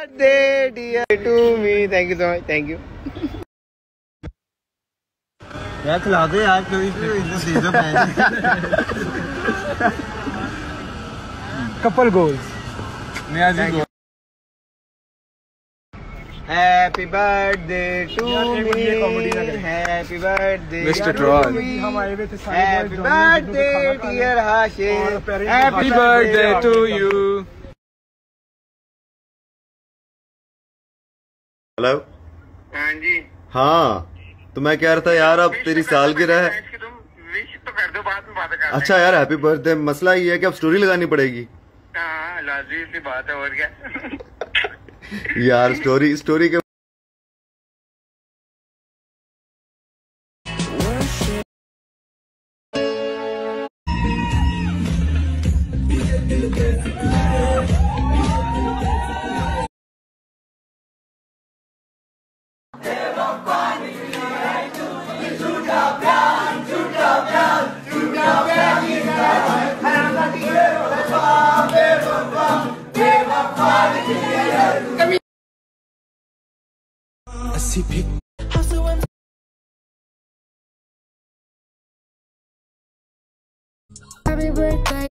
birthday, dear to me. Thank you so much. Thank you. यार खिला दे यार कोई इतना सीजन है कपल गोल्स नया जी goal happy birthday to me happy birthday mister troll happy birthday dear Hashir happy birthday to you hello हाँ जी। हाँ तो मैं कह रहा था यार अब तेरी सालगिरह है इसकी तुम विश तो कर दो बाद में बात कर अच्छा यार हैप्पी बर्थडे मसला ये है कि अब स्टोरी लगानी पड़ेगी। हाँ सी बात है और क्या? यार स्टोरी स्टोरी के Happy birthday